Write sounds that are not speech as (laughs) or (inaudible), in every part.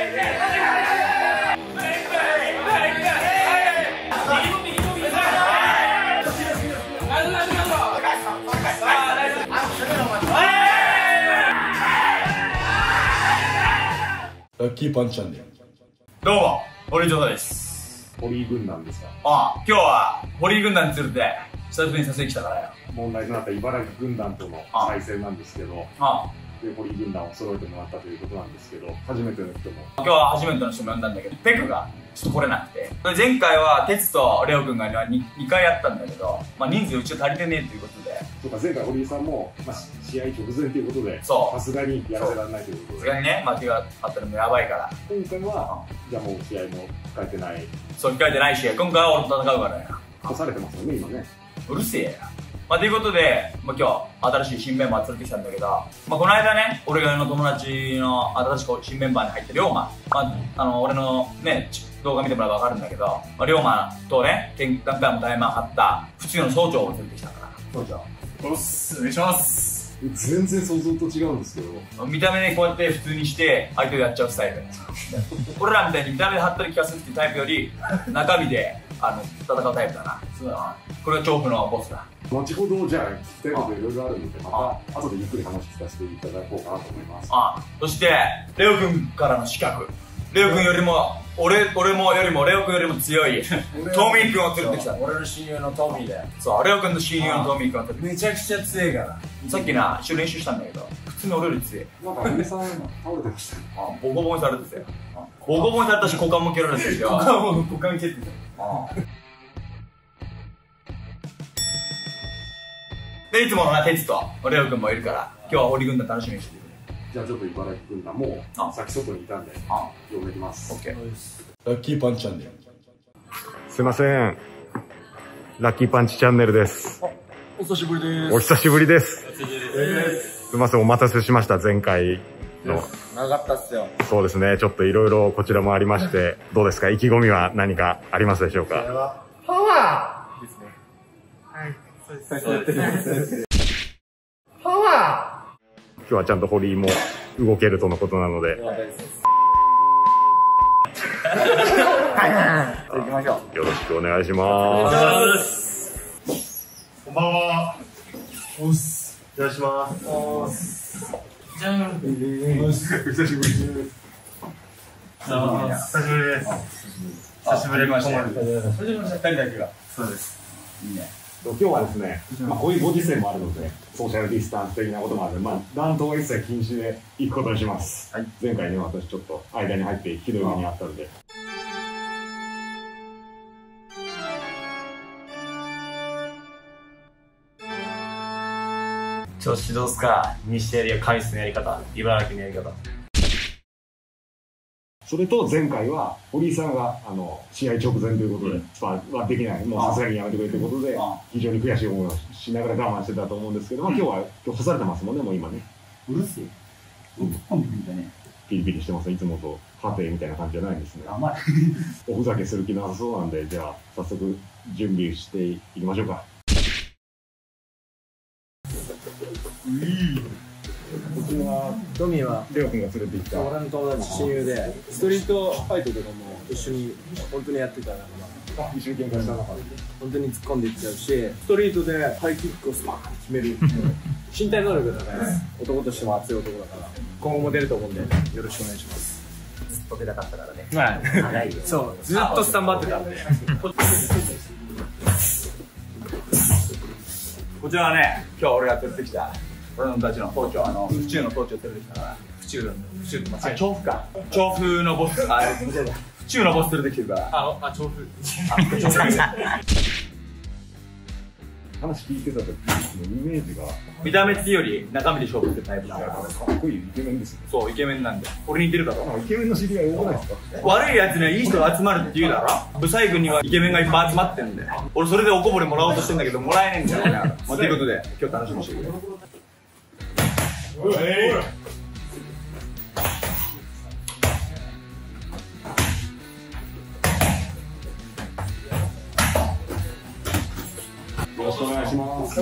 ラッキーパンチャンネルどうも、堀井翔太です。堀井軍団ですかああ、今日は堀井軍団に連れて、久々に撮影来たからよ。問題となった茨城軍団とのあ再戦なんですけどあで堀井軍団を揃えてもらったということなんですけど初めての人も。あ今日は初めての人も呼んだんだけど、ペクがちょっと来れなくて。前回は哲とレオ君が 2, 2回やったんだけど、まあ人数うち足りてねえということで、そうか前回堀井さんも、まあ、試合直前ということでさすがにやらせられないというこさとで。すがにね、負けがあったらもうやばいから。今回はじゃあもう試合も控えてない。そう、控えてないし、今回は俺と戦うからね。干されてますよね今ね。うるせえや。まあ、ということで、まあ、今日、新しい新メンバー連れてきたんだけど、まあ、この間ね、俺がの友達の新しく新メンバーに入った龍馬。まあ、あの、俺のね、ち動画見てもらえばわかるんだけど、まあ、龍馬とね、何回も大マン張った、普通の総長を連れてきたから。総長。おっすお願いします全然想像と違うんですけど見た目でこうやって普通にして、相手をやっちゃうスタイル。(laughs) 俺らみたいに見た目で張ったり気がするっていうタイプより、中身で、あの、戦うタイプだな。これが調布のボスだ。後ほどじゃあ聞きたいこといろいろあるのでまた後でゆっくり話聞かせていただこうかなと思います。あそしてレオ君からの資格レオ君よりも俺俺もよりもレオ君よりも強いトミー君を連れてきた。俺の親友のトミーだよそうレオ君の親友のトミー君を連れてめちゃくちゃ強いから。きたさっきな一緒に練習したんだけど普通の俺より強い。なんか堀井さん倒れてました。ボコボコにされてたよあボコボコにされたし股間も蹴られてるよ (laughs) もう股間蹴ってあでいつものな哲とレオ君もいるから今日は堀軍団楽しみにしててくれ。じゃあちょっと茨城軍団もあ。先外にいたんであ。呼んできます。オッケー。ラッキーパンチャンネル。すいません。ラッキーパンチチャンネルです。お久しぶりです。お久しぶりです。すいません、お待たせしました、前回の。長かったっすよ。そうですね、ちょっといろいろこちらもありまして、どうですか？意気込みは何かありますでしょうか？は？パワーですね。はい。そうですパワ今日はちゃんと堀井も動けるとのことなので、(laughs) よー行きましょう。ろしくお願いします。こんばんは。おっす。お願いします。おっすじゃん久しぶりです。久しぶりです。久しぶりました二人だけがそうです。いいね今日はです。ね、まあ、こういうご時世もあるので、ソーシャルディスタンス的なこともあるので、まあ、暖冬は一切禁止で行くことにします。はい前回ね、私ちょっと間に入ってひどい目にあったので。調子どうすか？西やりや神栖のやり方。茨城のやり方。それと前回は、堀井さんが、あの、試合直前ということで、スパはできない、もうさすがにやめてくれということであ、非常に悔しい思いをしながら我慢してたと思うんですけど、まあ今日は、今日干されてますもんね、もう今ね。うるせえ。突っ込んピリピリしてますいつもと、ハテみたいな感じじゃないですね。おふざけする気なさそうなんで、じゃあ、早速準備していきましょうか。はトミーはレオ君が連れてきた。俺の友達親友でストリートファイトとかも一緒に本当にやってたから。あ一緒に喧嘩した中で。本当に突っ込んでいっちゃうしストリートでハイキックをスパーン決める。(laughs) 身体能力が高い男としても熱い男だから。今後も出ると思うんでよろしくお願いします。ずっと出たかったからね。はい。長いよ。そう。ずっとスタンバってたんで。(laughs) こちらはね今日俺が連れてきた俺のたちの総長あの府中の総長連れてきたから。府中なんで府中間あ調布か。調布のボス。あ府中のボス連れてきてるから。ああ調布。話聞いてた時、イメージが、か見た目っていうより中身で勝負するタイプだから。っこいいイケメンですね。そうイケメンなんで。俺に似てるだろあイケメンの知り合い多くないですか？悪いやつにはいい人が集まるって言うだろブサイクにはイケメンがいっぱい集まってんだよ。俺それでおこぼれもらおうとしてんだけどもらえねえんだよ。(laughs) ね。まあということで今日楽しみにしてくれよろしくお願いします。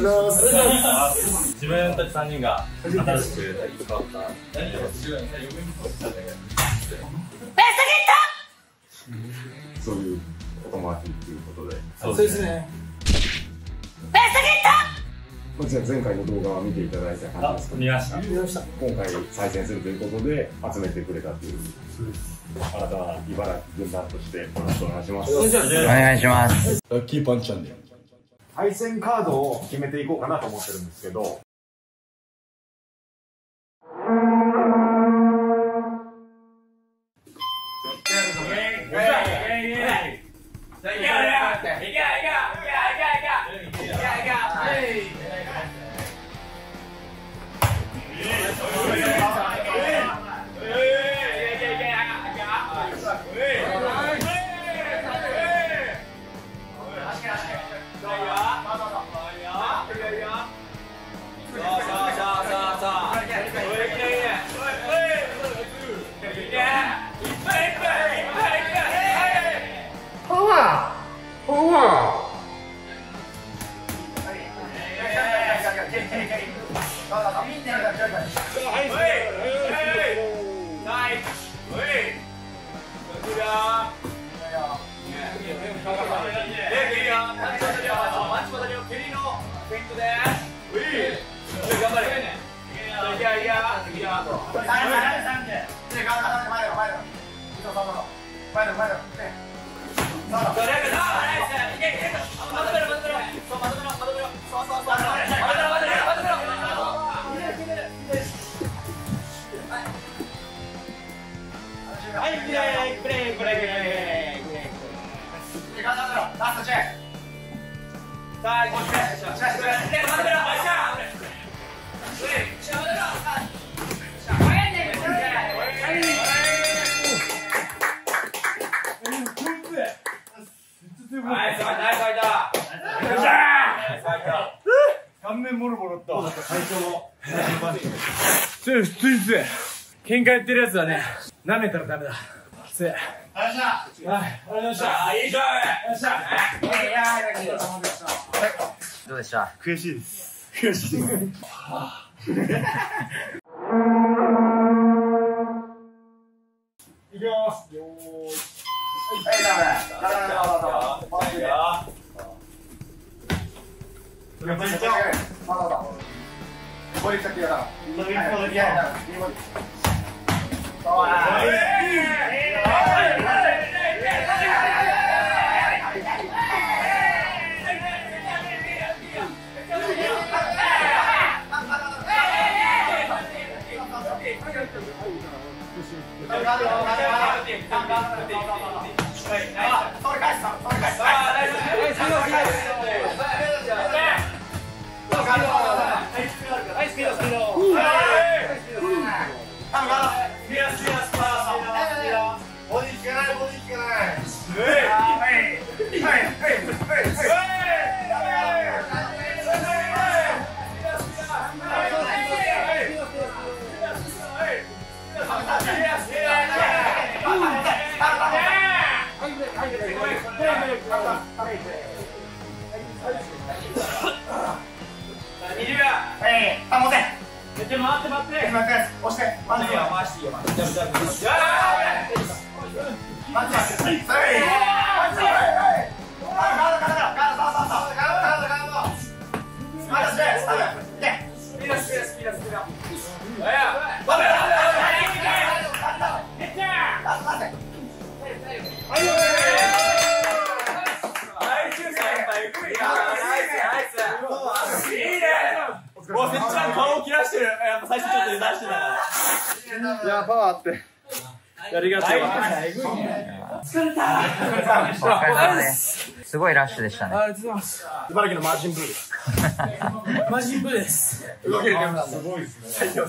自分たち3人が新しく関わったそういうお友達っていうことでそうです。ねベストゲットこちら前回の動画を見ていただいた感じですか見ました。見ました。今回再戦するということで集めてくれたという新たな茨城軍団としてよろしくお願いします。お願いします。ラッキーパンチャンネル。対戦カードを決めていこうかなと思ってるんですけど matter. それ普通に強い。喧嘩やってるやつはね舐めたらダメだ。強い。ありがとうございました。はいありがとうございました。いい。どうでした？悔しいです。(laughs) いきます。よもうせっちゃん顔を切らしてる。やっぱ最初ちょっと油断してたからいやパワーあって。やりがちよ。お疲れ様です。すごいラッシュでしたね。ありがとうございます。茨城のマージンブーですマー。(laughs) ジンブーです。動ける。かすごいですね。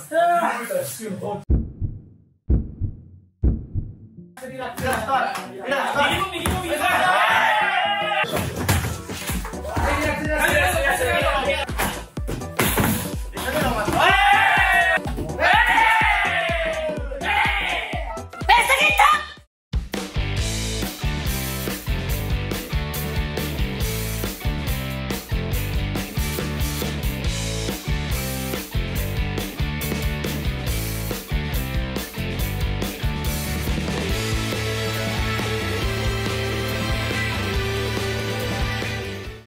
右も右